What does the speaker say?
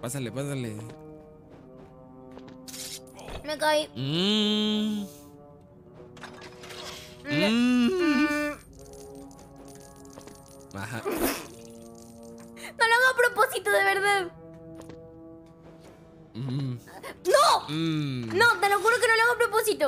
Pásale, pásale. Me caí. Mmm. Mmm. Ajá. No lo hago a propósito, de verdad. Mm. ¡No! Mm. No, te lo juro que no lo hago a propósito.